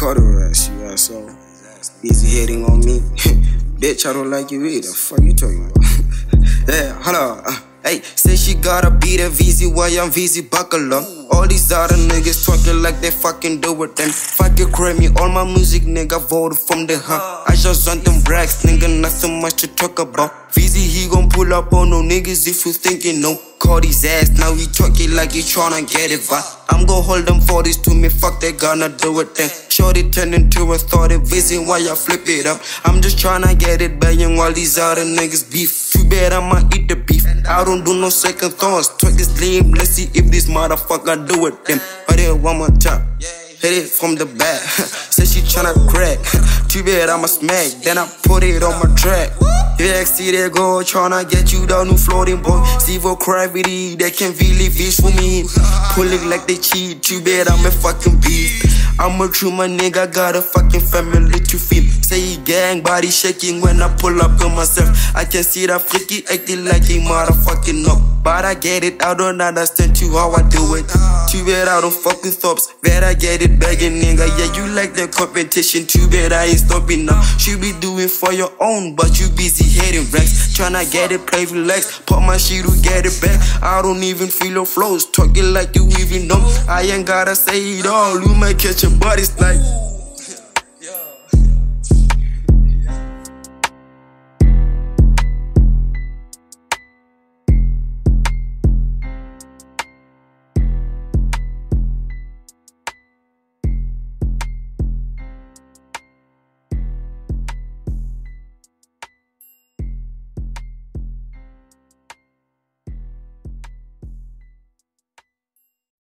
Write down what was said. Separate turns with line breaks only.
Corduroys, you asshole. Busy hating on me. Bitch, I don't like you either. Fuck you talking about? yeah, hello hey, say she gotta beat a VZ why I'm VZ buckle up. All these other niggas talking like they fucking do it. Them fucking crap me. All my music, nigga, voted from the hunt. I just want them racks, nigga, nothing much to talk about. VZ, he gon' pull up on no niggas if you thinking no. Call his ass, now he talking like he tryna get it back. I'm gon' hold them 40s to me, fuck they gonna do it then. Shorty turn into a thought, it visit while I flip it up. I'm just tryna get it banging while these other niggas beef. Too bad I'ma eat the. I don't do no second thoughts. Talk this lame, let's see if this motherfucker do it then. Hit it one more time. Hit it from the back. Say she tryna crack. Too bad I'ma smack. Then I put it on my track. Yeah, see that girl tryna get you down new floating boy. Zero gravity, they can really fish for me. Pull it like they cheat. Too bad I'm a fucking beast. I'm a true my nigga, got a fucking family to feed. Say gang, body shaking when I pull up on myself. I can see that freaky acting like he motherfucking up. But I get it, I don't understand you how I do it. Too bad I don't fuck with thoughts. Bet I get it begging nigga. Yeah, you like the competition. Too bad I ain't stopping now. Should be doing for your own, but you busy hating racks. Tryna get it, play relax. Put my shit to get it back. I don't even feel your flows. Talking like you even know. I ain't gotta say it all. You might catch a body like.